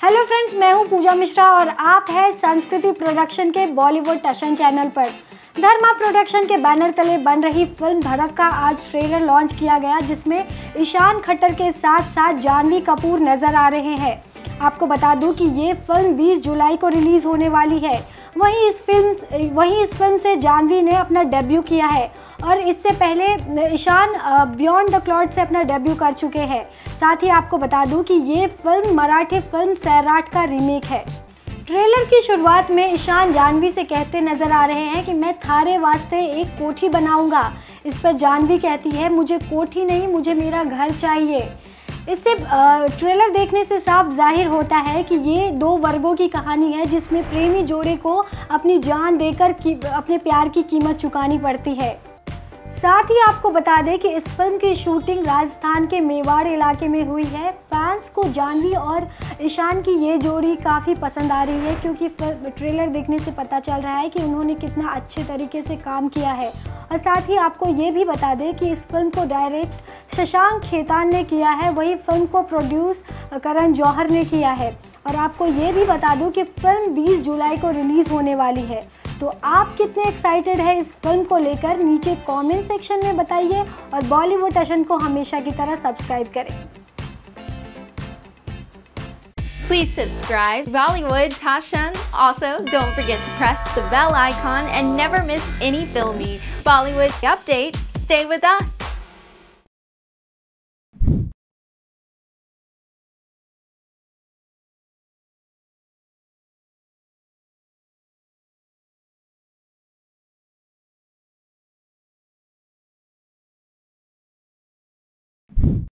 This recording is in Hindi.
हेलो फ्रेंड्स मैं हूँ पूजा मिश्रा और आप हैं संस्कृति प्रोडक्शन के बॉलीवुड टशन चैनल पर। धर्मा प्रोडक्शन के बैनर तले बन रही फ़िल्म धड़क का आज ट्रेलर लॉन्च किया गया, जिसमें ईशान खट्टर के साथ साथ जानवी कपूर नज़र आ रहे हैं। आपको बता दूँ कि ये फ़िल्म 20 जुलाई को रिलीज़ होने वाली है। वहीं इस फ़िल्म, वहीं इस फ़िल्म से जानवी ने अपना डेब्यू किया है। और इससे पहले, ईशान बियॉन्ड द क्लॉड से अपना डेब्यू कर चुके हैं। साथ ही आपको बता दूँ कि ये फ़िल्म मराठी फ़िल्म सैराट का रीमेक है। ट्रेलर की शुरुआत में ईशान जानवी से कहते नज़र आ रहे हैं कि मैं थारे वास्ते एक कोठी बनाऊँगा। इस पर जानवी कहती है, मुझे कोठी नहीं, मुझे मेरा घर चाहिए। इससे ट्रेलर देखने से साफ़ ज़ाहिर होता है कि ये दो वर्गों की कहानी है जिसमें प्रेमी जोड़े को अपनी जान देकर अपने प्यार की कीमत चुकानी पड़ती है। साथ ही आपको बता दें कि इस फ़िल्म की शूटिंग राजस्थान के मेवाड़ इलाके में हुई है। फैंस को जानवी और ईशान की ये जोड़ी काफ़ी पसंद आ रही है क्योंकि ट्रेलर देखने से पता चल रहा है कि उन्होंने कितना अच्छे तरीके से काम किया है। और साथ ही आपको ये भी बता दें कि इस फ़िल्म को डायरेक्ट शशांक खेतान ने किया है। वही फ़िल्म को प्रोड्यूस करण जौहर ने किया है। और आपको ये भी बता दूँ कि फ़िल्म 20 जुलाई को रिलीज़ होने वाली है। तो आप कितने एक्साइटेड हैं इस फ़िल्म को लेकर नीचे कमेंट सेक्शन में बताइए और बॉलीवुड टशन को हमेशा की तरह सब्सक्राइब करें Please subscribe Bollywood Tashan. Also, don't forget to press the bell icon and never miss any filmy Bollywood update. Stay with us.